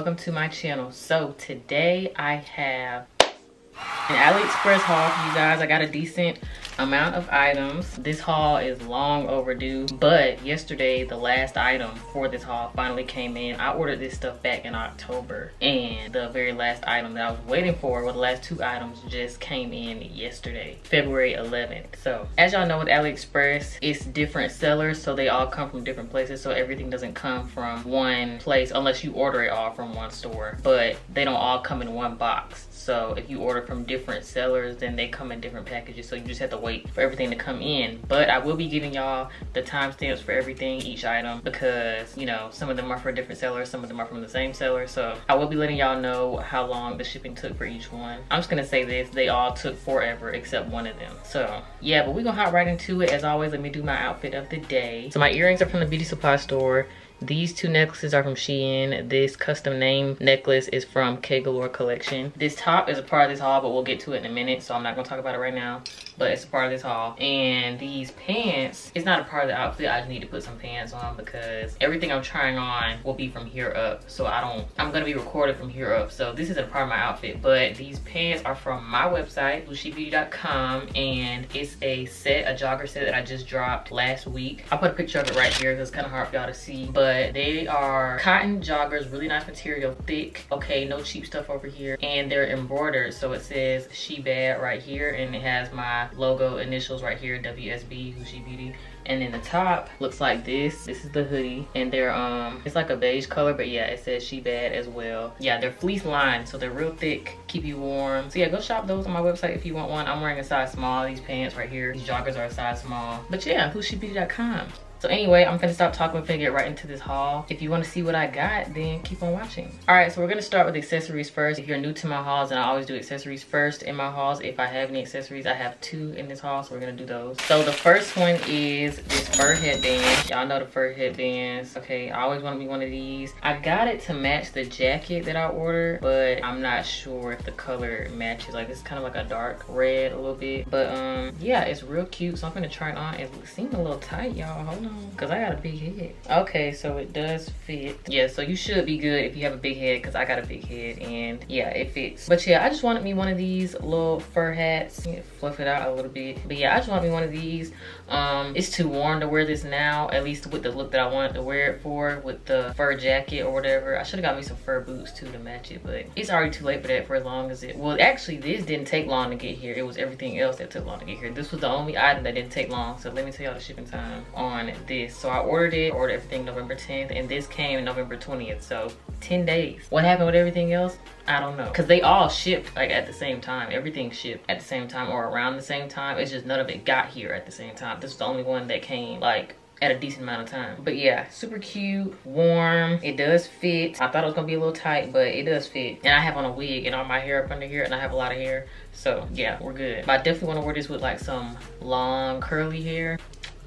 welcome to my channel. So today i have an aliexpress haul for you guys. I got a decent amount of items. This haul is long overdue but yesterday the last item for this haul finally came in. I ordered this stuff back in october and the very last item that i was waiting for well the last two items just came in yesterday february 11th so as y'all know with aliexpress it's different sellers so they all come from different places so everything doesn't come from one place unless you order it all from one store but they don't all come in one box so if you order from different sellers, then they come in different packages. So you just have to wait for everything to come in. But I will be giving y'all the timestamps for everything, each item, because you know, some of them are for different sellers, some of them are from the same seller. So I will be letting y'all know how long the shipping took for each one. I'm just gonna say this, they all took forever except one of them. So yeah, but we're gonna hop right into it. As always, let me do my outfit of the day. So my earrings are from the beauty supply store. These two necklaces are from Shein. This custom name necklace is from K Galore Collection. This top is a part of this haul, but we'll get to it in a minute, so I'm not gonna talk about it right now. But it's a part of this haul. And these pants, it's not a part of the outfit. I just need to put some pants on because everything I'm trying on will be from here up. So I don't, I'm gonna be recorded from here up. So this isn't a part of my outfit, but these pants are from my website, whosshebeauty.com, and it's a set, a jogger set that I just dropped last week. I'll put a picture of it right here because it's kind of hard for y'all to see, but but they are cotton joggers, really nice material, thick. Okay, no cheap stuff over here. And they're embroidered. So it says She Bad right here and it has my logo initials right here, WSB, Who's She Beauty and then the top looks like this this is the hoodie and they're um it's like a beige color but yeah it says she bad as well yeah they're fleece lined so they're real thick keep you warm so yeah go shop those on my website if you want one i'm wearing a size small these pants right here these joggers are a size small but yeah whosshebeauty.com so anyway, I'm gonna stop talking. We're get right into this haul. If you wanna see what I got, then keep on watching. All right, so we're gonna start with accessories first. If you're new to my hauls, and I always do accessories first in my hauls. If I have any accessories, I have two in this haul, so we're gonna do those. So the first one is this fur headband. Y'all know the fur headbands. Okay, I always wanna be one of these. I got it to match the jacket that I ordered, but I'm not sure if the color matches. Like it's kind of like a dark red a little bit. But um, yeah, it's real cute. So I'm gonna try it on. It seems a little tight, y'all. Hold on because I got a big head. Okay, so it does fit. Yeah, so you should be good if you have a big head because I got a big head and yeah, it fits. But yeah, I just wanted me one of these little fur hats. Fluff it out a little bit. But yeah, I just want me one of these. Um, It's too warm to wear this now, at least with the look that I wanted to wear it for with the fur jacket or whatever. I should have got me some fur boots too to match it, but it's already too late for that for as long as it, well, actually this didn't take long to get here. It was everything else that took long to get here. This was the only item that didn't take long. So let me tell y'all the shipping time on this. So I ordered it, ordered everything November 10th, and this came November 20th. So 10 days. What happened with everything else? I don't know. Cause they all shipped like at the same time. Everything shipped at the same time or around the same time. It's just none of it got here at the same time. This is the only one that came like at a decent amount of time. But yeah, super cute, warm. It does fit. I thought it was gonna be a little tight, but it does fit. And I have on a wig and all my hair up under here and I have a lot of hair. So yeah, we're good. But I definitely wanna wear this with like some long curly hair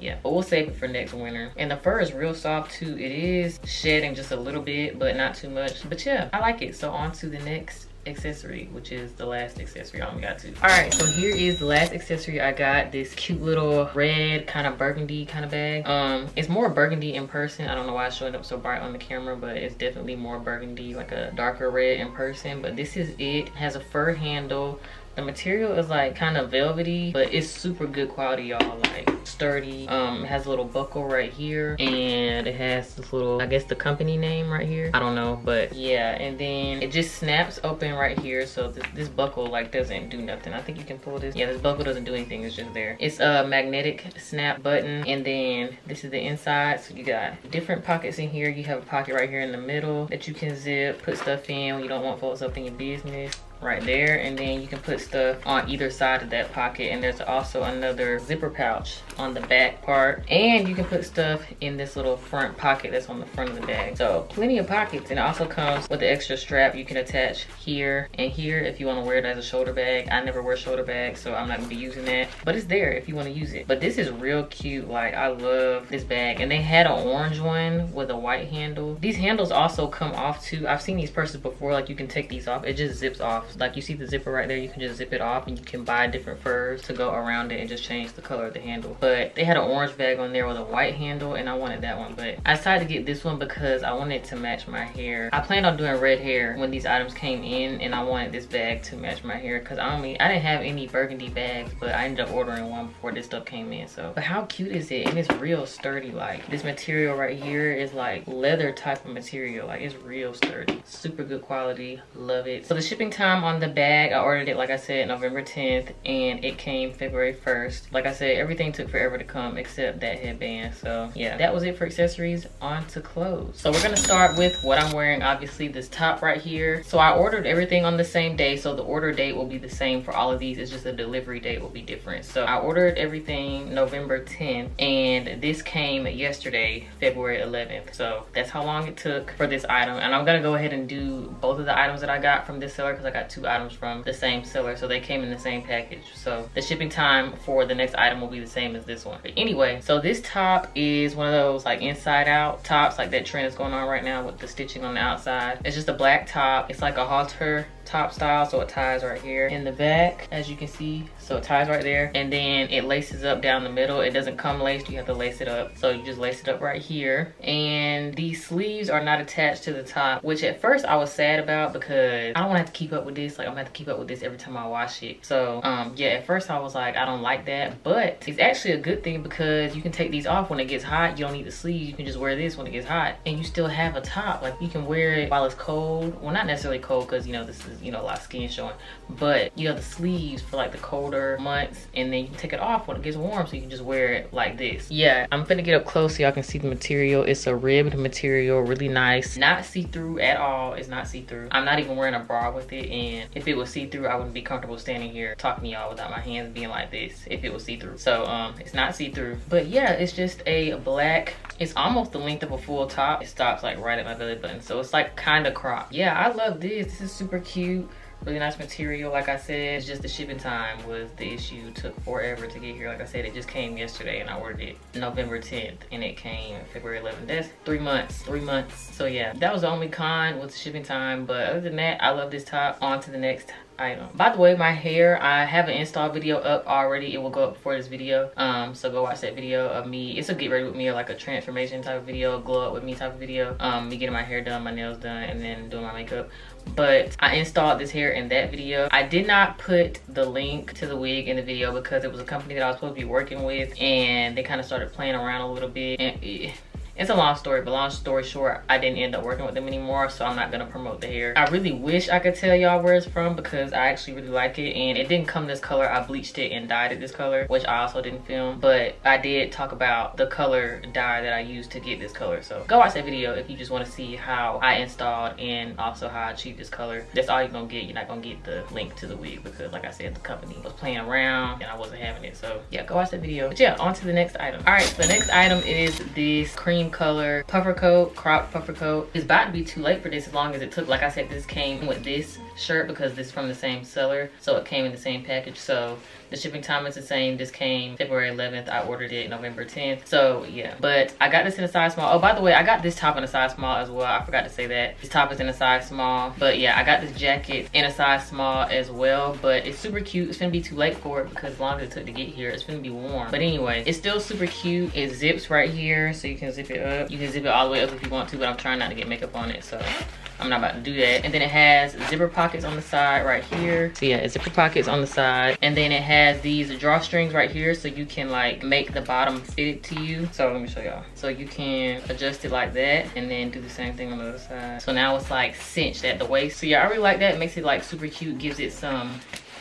yeah but we'll save it for next winter. And the fur is real soft too. It is shedding just a little bit but not too much. But yeah i like it. So on to the next accessory which is the last accessory i only got two. All right so here is the last accessory i got this cute little red kind of burgundy kind of bag. Um it's more burgundy in person. I don't know why it's showing up so bright on the camera but it's definitely more burgundy like a darker red in person. But this is it, it has a fur handle the material is like kind of velvety, but it's super good quality, y'all. Like sturdy. Um, it has a little buckle right here, and it has this little, I guess the company name right here. I don't know, but yeah. And then it just snaps open right here, so this, this buckle like doesn't do nothing. I think you can pull this. Yeah, this buckle doesn't do anything. It's just there. It's a magnetic snap button, and then this is the inside. So you got different pockets in here. You have a pocket right here in the middle that you can zip, put stuff in when you don't want folks up in your business right there and then you can put stuff on either side of that pocket and there's also another zipper pouch on the back part and you can put stuff in this little front pocket that's on the front of the bag. So plenty of pockets and it also comes with the extra strap you can attach here and here if you want to wear it as a shoulder bag. I never wear shoulder bags so i'm not gonna be using that but it's there if you want to use it. But this is real cute like i love this bag and they had an orange one with a white handle. These handles also come off too. I've seen these purses before like you can take these off it just zips off Like you see the zipper right there, you can just zip it off and you can buy different furs to go around it and just change the color of the handle. But they had an orange bag on there with a white handle and I wanted that one. But I decided to get this one because I wanted to match my hair. I planned on doing red hair when these items came in and I wanted this bag to match my hair because I only, I didn't have any burgundy bags, but I ended up ordering one before this stuff came in. So, but how cute is it? And it's real sturdy. Like this material right here is like leather type of material. Like it's real sturdy. Super good quality. Love it. So the shipping time on the bag, I ordered it, like I said, November 10th and it came February 1st. Like I said, everything took forever to come except that headband. So yeah, that was it for accessories. On to clothes. So we're gonna start with what I'm wearing. Obviously this top right here. So I ordered everything on the same day. So the order date will be the same for all of these. It's just the delivery date will be different. So I ordered everything November 10th and this came yesterday, February 11th. So that's how long it took for this item. And I'm gonna go ahead and do both of the items that I got from this seller because I got two items from the same seller. So they came in the same package. So the shipping time for the next item will be the same as this one. But anyway, so this top is one of those like inside out tops, like that trend is going on right now with the stitching on the outside. It's just a black top. It's like a halter top style so it ties right here in the back as you can see. So it ties right there and then it laces up down the middle. It doesn't come laced you have to lace it up. So you just lace it up right here. And these sleeves are not attached to the top which at first i was sad about because i don't want to have to keep up with this. Like i'm gonna have to keep up with this every time i wash it. So um yeah at first i was like i don't like that. But it's actually a good thing because you can take these off when it gets hot. You don't need the sleeves. You can just wear this when it gets hot. And you still have a top. Like you can wear it while it's cold. Well not necessarily cold because you know this is you know a lot of skin showing. But you have the sleeves for like the colder months and then you can take it off when it gets warm so you can just wear it like this. Yeah i'm gonna get up close so y'all can see the material. It's a ribbed material really nice. Not see-through at all. It's not see-through. I'm not even wearing a bra with it and if it was see-through i wouldn't be comfortable standing here talking to y'all without my hands being like this if it was see-through. So um it's not see-through. But yeah it's just a black it's almost the length of a full top. It stops like right at my belly button so it's like kind of cropped. Yeah i love this. This is super cute. Really nice material like i said. It's just the shipping time was the issue. Took forever to get here. Like i said it just came yesterday and i ordered it november 10th and it came february 11th that's three months three months. So yeah that was the only con with the shipping time but other than that i love this top. On to the next item. By the way my hair i have an install video up already. It will go up before this video. Um so go watch that video of me. It's a get ready with me or like a transformation type of video glow up with me type of video. Um me getting my hair done my nails done and then doing my makeup. But I installed this hair in that video. I did not put the link to the wig in the video because it was a company that I was supposed to be working with and they kind of started playing around a little bit and it's a long story, but long story short, I didn't end up working with them anymore, so I'm not gonna promote the hair. I really wish I could tell y'all where it's from because I actually really like it, and it didn't come this color. I bleached it and dyed it this color, which I also didn't film, but I did talk about the color dye that I used to get this color. So go watch that video if you just wanna see how I installed and also how I achieved this color. That's all you're gonna get. You're not gonna get the link to the wig because like I said, the company was playing around and I wasn't having it. So yeah, go watch that video. But yeah, on to the next item. All right, so the next item is this cream color puffer coat, crop puffer coat. It's about to be too late for this as long as it took. Like I said, this came with this shirt because this is from the same seller. So it came in the same package. So the shipping time is the same. This came February 11th. I ordered it November 10th. So yeah, but I got this in a size small. Oh, by the way, I got this top in a size small as well. I forgot to say that. This top is in a size small. But yeah, I got this jacket in a size small as well. But it's super cute. It's gonna be too late for it because as long as it took to get here, it's gonna be warm. But anyway, it's still super cute. It zips right here so you can zip it up. You can zip it all the way up if you want to, but I'm trying not to get makeup on it. So I'm not about to do that. And then it has zipper pockets on the side right here. So yeah, zipper pockets on the side. And then it has these drawstrings right here so you can like make the bottom fit it to you. So let me show y'all. So you can adjust it like that and then do the same thing on the other side. So now it's like cinched at the waist. So yeah, I really like that. It makes it like super cute, gives it some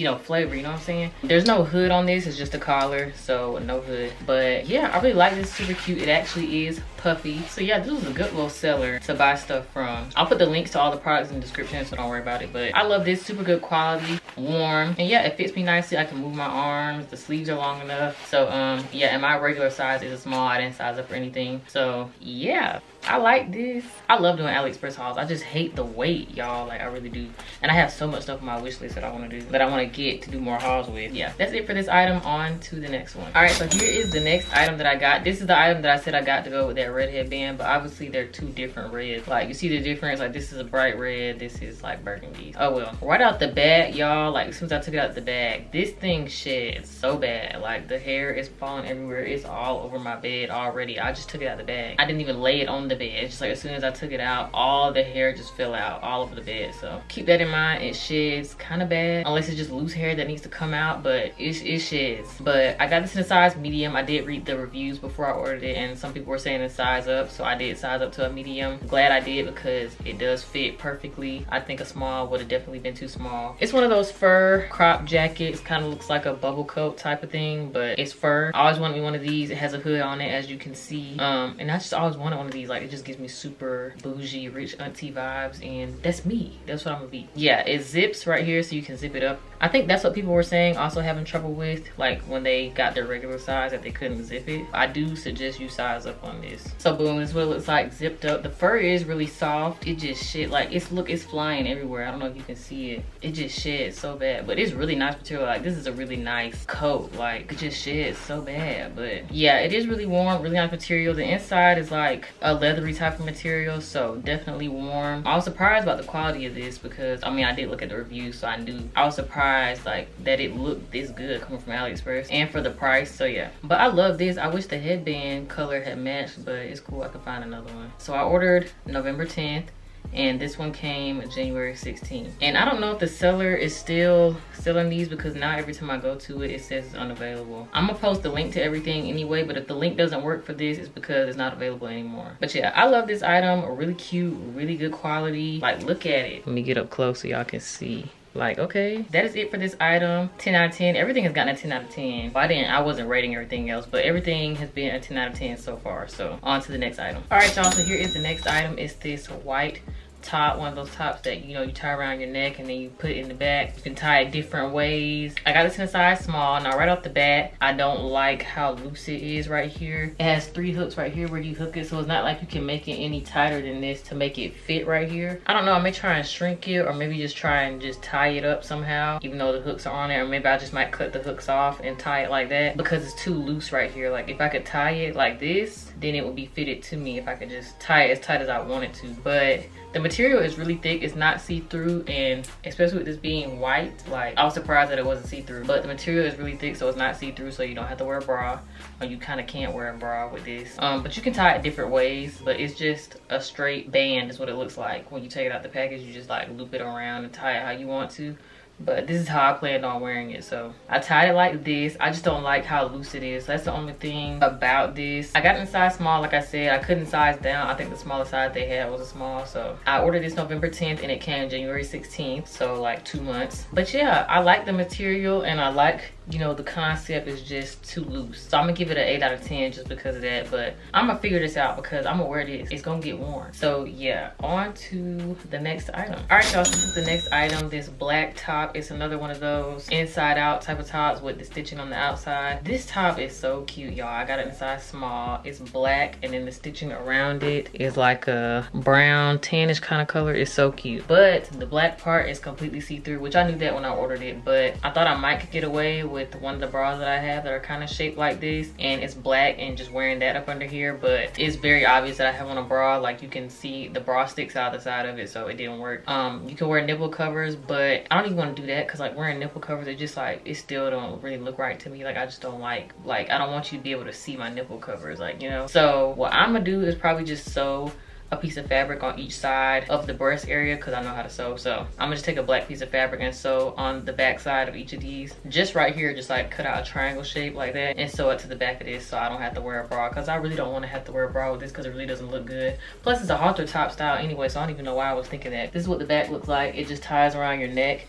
you know, flavor, you know what I'm saying? There's no hood on this, it's just a collar, so no hood. But yeah, I really like this, super cute. It actually is puffy. So yeah, this is a good little seller to buy stuff from. I'll put the links to all the products in the description, so don't worry about it. But I love this, super good quality, warm. And yeah, it fits me nicely. I can move my arms, the sleeves are long enough. So um, yeah, and my regular size is a small. I didn't size up or anything. So yeah. I like this. I love doing AliExpress hauls. I just hate the wait, y'all. Like, I really do. And I have so much stuff on my wish list that I want to do, that I want to get to do more hauls with. Yeah, that's it for this item. On to the next one. All right, so here is the next item that I got. This is the item that I said I got to go with that red headband, but obviously they're two different reds. Like, you see the difference? Like, this is a bright red. This is like burgundy. Oh, well. Right out the bat, y'all, like, as soon as I took it out the bag, this thing sheds so bad. Like, the hair is falling everywhere. It's all over my bed already. I just took it out the bag. I didn't even lay it on the bed. Just like as soon as I took it out, all the hair just fell out all over the bed. So keep that in mind. It sheds kind of bad unless it's just loose hair that needs to come out, but it, it sheds. But I got this in a size medium. I did read the reviews before I ordered it and some people were saying to size up. So I did size up to a medium. Glad I did because it does fit perfectly. I think a small would have definitely been too small. It's one of those fur crop jackets. Kind of looks like a bubble coat type of thing, but it's fur. I always wanted me one of these. It has a hood on it as you can see. Um, and I just always wanted one of these. Like it just gives me super bougie, rich auntie vibes. And that's me. That's what I'm gonna be. Yeah, it zips right here so you can zip it up. I think that's what people were saying also having trouble with. Like when they got their regular size that they couldn't zip it. I do suggest you size up on this. So boom, this is what it looks like zipped up. The fur is really soft. It just shit. Like it's look, it's flying everywhere. I don't know if you can see it. It just sheds so bad. But it's really nice material. Like this is a really nice coat. Like it just sheds so bad. But yeah, it is really warm, really nice material. The inside is like a leathery type of material. So definitely warm. I was surprised about the quality of this because I mean I did look at the reviews so I knew I was surprised like that it looked this good coming from AliExpress and for the price. So yeah. But I love this. I wish the headband color had matched, but it's cool. I could find another one. So I ordered November 10th and this one came January 16th. And I don't know if the seller is still selling these because now every time I go to it, it says it's unavailable. I'm gonna post the link to everything anyway, but if the link doesn't work for this, it's because it's not available anymore. But yeah, I love this item, really cute, really good quality. Like, look at it. Let me get up close so y'all can see like okay that is it for this item. 10 out of 10 everything has gotten a 10 out of 10 i didn't i wasn't rating everything else but everything has been a 10 out of 10 so far. So on to the next item. All right y'all so here is the next item. It's this white top one of those tops that you know you tie around your neck and then you put it in the back. You can tie it different ways. I got this in a size small now right off the bat. I don't like how loose it is right here. It has three hooks right here where you hook it so it's not like you can make it any tighter than this to make it fit right here. I don't know i may try and shrink it or maybe just try and just tie it up somehow even though the hooks are on there or maybe i just might cut the hooks off and tie it like that because it's too loose right here. Like if i could tie it like this then it would be fitted to me if i could just tie it as tight as i wanted to. But the material is really thick it's not see-through and especially with this being white like i was surprised that it wasn't see-through but the material is really thick so it's not see-through so you don't have to wear a bra or you kind of can't wear a bra with this. Um but you can tie it different ways but it's just a straight band is what it looks like. When you take it out the package you just like loop it around and tie it how you want to but this is how I planned on wearing it. So I tied it like this. I just don't like how loose it is. That's the only thing about this. I got in size small, like I said. I couldn't size down. I think the smallest size they had was a small. So I ordered this November 10th and it came January 16th. So like two months. But yeah, I like the material and I like you know, the concept is just too loose. So I'm gonna give it an 8 out of 10 just because of that. But I'm gonna figure this out because I'm gonna wear this. It's gonna get worn. So yeah, on to the next item. All right, y'all, so this is the next item. This black top. It's another one of those inside out type of tops with the stitching on the outside. This top is so cute, y'all. I got it in size small. It's black and then the stitching around it is like a brown tannish kind of color. It's so cute. But the black part is completely see-through, which I knew that when I ordered it. But I thought I might get away with with one of the bras that I have that are kind of shaped like this and it's black and just wearing that up under here but it's very obvious that I have on a bra like you can see the bra sticks out the side of it so it didn't work. Um you can wear nipple covers but I don't even want to do that because like wearing nipple covers it just like it still don't really look right to me like I just don't like like I don't want you to be able to see my nipple covers like you know? So what I'm gonna do is probably just sew a piece of fabric on each side of the breast area because I know how to sew. So I'm gonna just take a black piece of fabric and sew on the back side of each of these. Just right here, just like cut out a triangle shape like that and sew it to the back of this so I don't have to wear a bra because I really don't want to have to wear a bra with this because it really doesn't look good. Plus it's a halter top style anyway, so I don't even know why I was thinking that. This is what the back looks like. It just ties around your neck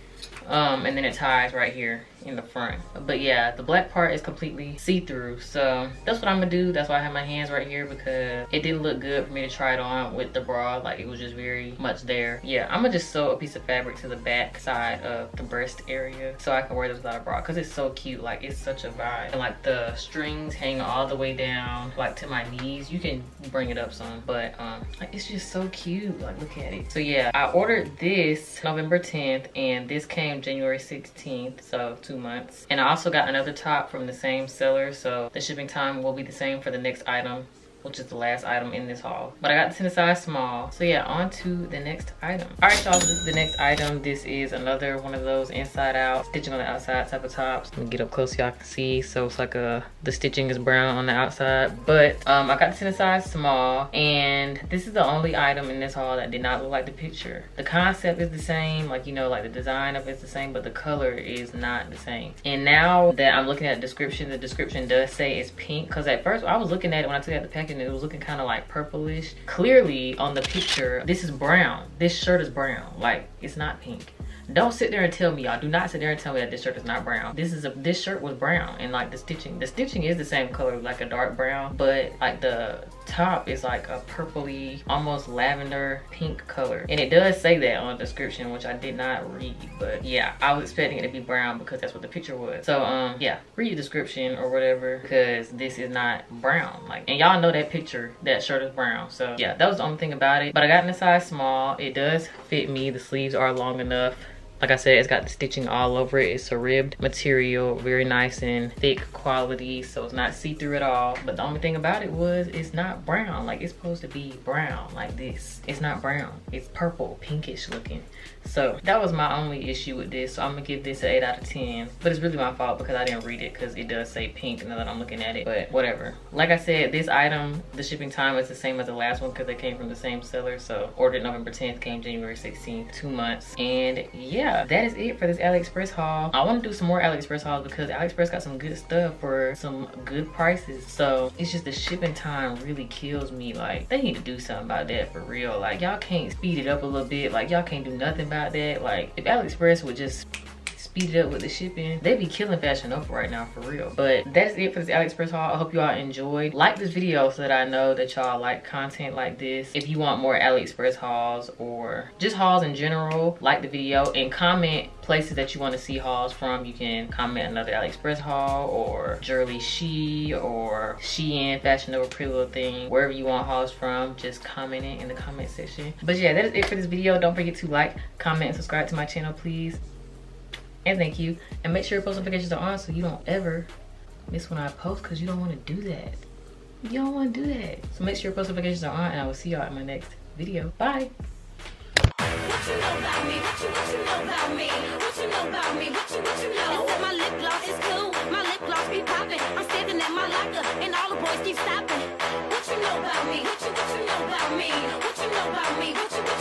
um, and then it ties right here in the front. But yeah, the black part is completely see-through. So that's what I'm gonna do. That's why I have my hands right here because it didn't look good for me to try it on with the bra. Like it was just very much there. Yeah, I'm gonna just sew a piece of fabric to the back side of the breast area so I can wear this without a bra because it's so cute. Like it's such a vibe. And like the strings hang all the way down like to my knees. You can bring it up some, but um, like it's just so cute. Like look at it. So yeah, I ordered this November 10th and this came January 16th. So two months. And I also got another top from the same seller. So the shipping time will be the same for the next item which is the last item in this haul. But I got this in a size small. So yeah, on to the next item. All right, y'all, this is the next item. This is another one of those inside out, stitching on the outside type of tops. Let me get up close so y'all can see. So it's like a, the stitching is brown on the outside. But um, I got this in a size small and this is the only item in this haul that did not look like the picture. The concept is the same, like, you know, like the design of it's the same, but the color is not the same. And now that I'm looking at the description, the description does say it's pink. Cause at first I was looking at it when I took out the package and it was looking kind of like purplish. Clearly on the picture, this is brown. This shirt is brown. Like it's not pink don't sit there and tell me. Y'all do not sit there and tell me that this shirt is not brown. This is a this shirt was brown and like the stitching the stitching is the same color like a dark brown but like the top is like a purpley almost lavender pink color. And it does say that on the description which i did not read but yeah i was expecting it to be brown because that's what the picture was. So um yeah read the description or whatever because this is not brown like and y'all know that picture that shirt is brown so yeah that was the only thing about it. But i got in a size small. It does fit me. The sleeves are long enough like I said, it's got the stitching all over it. It's a ribbed material, very nice and thick quality, so it's not see-through at all. But the only thing about it was it's not brown. Like it's supposed to be brown like this. It's not brown. It's purple, pinkish looking. So that was my only issue with this. So I'm gonna give this an 8 out of 10. But it's really my fault because I didn't read it because it does say pink now that I'm looking at it. But whatever. Like I said, this item, the shipping time is the same as the last one because they came from the same seller. So ordered November 10th, came January 16th, two months. And yeah, that is it for this AliExpress haul. I want to do some more AliExpress hauls because AliExpress got some good stuff for some good prices. So it's just the shipping time really kills me. Like they need to do something about that for real. Like y'all can't speed it up a little bit. Like y'all can't do nothing about that. Like if AliExpress would just speed it up with the shipping. They be killing Fashion Nova right now for real. But that's it for this AliExpress haul. I hope y'all enjoyed. Like this video so that I know that y'all like content like this. If you want more AliExpress hauls or just hauls in general, like the video and comment places that you want to see hauls from. You can comment another AliExpress haul or Jewelry She or Shein, Fashion Nova, Pretty Little Thing, wherever you want hauls from, just comment it in the comment section. But yeah, that is it for this video. Don't forget to like, comment, and subscribe to my channel, please and thank you. And make sure your post notifications are on so you don't ever miss when I post because you don't want to do that. You don't want to do that. So make sure your post notifications are on and I will see y'all in my next video. Bye. What you know about me? What you, what you know about me? What you know about me? What you, what you know? My lip gloss is cool. My lip gloss be popping. I'm standing at my locker and all the boys keep stopping. What you know about me? What you, what you know about me? What you know about me? What you, what you